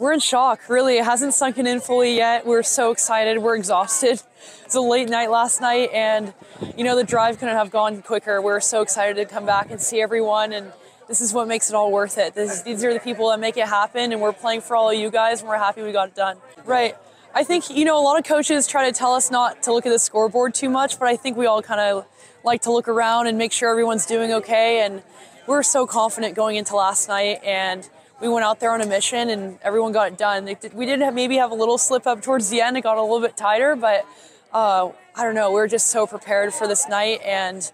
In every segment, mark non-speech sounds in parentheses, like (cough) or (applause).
We're in shock, really. It hasn't sunken in fully yet. We're so excited. We're exhausted. (laughs) It's a late night last night, and you know, the drive couldn't have gone quicker. We're so excited to come back and see everyone, and this is what makes it all worth it. This, these are the people that make it happen, and we're playing for all of you guys, and we're happy we got it done. Right. I think, you know, a lot of coaches try to tell us not to look at the scoreboard too much, but I think we all kind of like to look around and make sure everyone's doing okay. And we're so confident going into last night, and we went out there on a mission and everyone got it done. We did have, maybe have a little slip up towards the end. It got a little bit tighter, but uh, I don't know. We are just so prepared for this night, and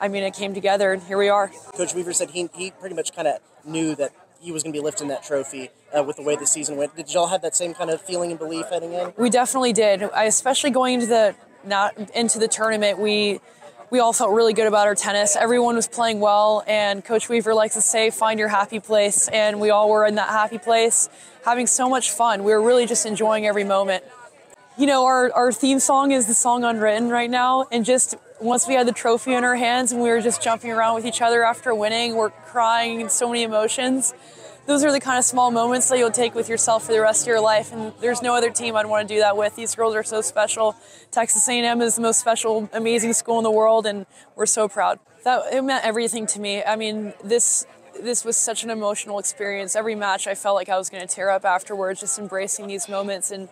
I mean, it came together, and here we are. Coach Weaver said he, he pretty much kind of knew that he was going to be lifting that trophy uh, with the way the season went. Did y'all have that same kind of feeling and belief heading in? We definitely did. I, especially going into the not into the tournament, we we all felt really good about our tennis. Everyone was playing well, and Coach Weaver likes to say, find your happy place. And we all were in that happy place, having so much fun. We were really just enjoying every moment. You know, our, our theme song is the song Unwritten right now. And just once we had the trophy in our hands and we were just jumping around with each other after winning, we're crying so many emotions those are the kind of small moments that you'll take with yourself for the rest of your life. And there's no other team I'd want to do that with. These girls are so special. Texas A&M is the most special, amazing school in the world, and we're so proud. That it meant everything to me. I mean, this this was such an emotional experience. Every match, I felt like I was going to tear up afterwards, just embracing these moments. And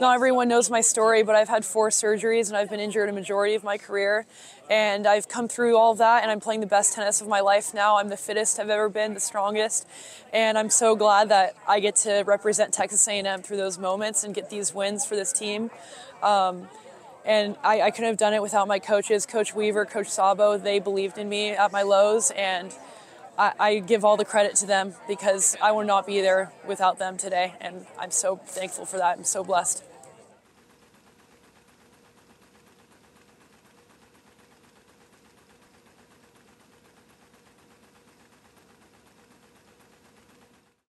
not everyone knows my story, but I've had four surgeries and I've been injured a majority of my career. And I've come through all of that, and I'm playing the best tennis of my life now. I'm the fittest I've ever been, the strongest, and I'm so glad that I get to represent Texas A&M through those moments and get these wins for this team. Um, and I, I couldn't have done it without my coaches, Coach Weaver, Coach Sabo. They believed in me at my lows, and I, I, give all the credit to them because I would not be there without them today. And I'm so thankful for that. I'm so blessed.